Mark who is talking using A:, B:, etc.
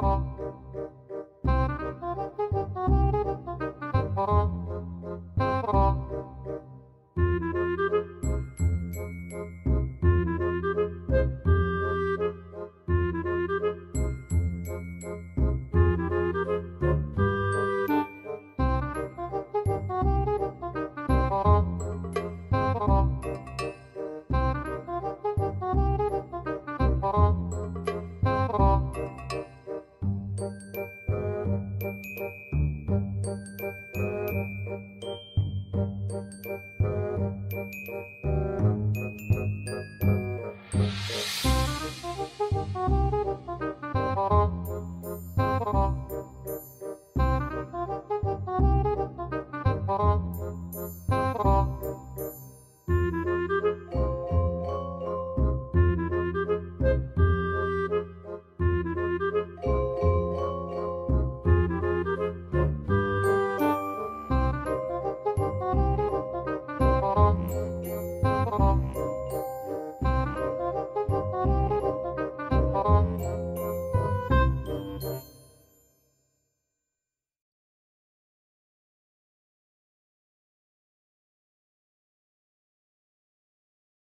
A: Thank thank you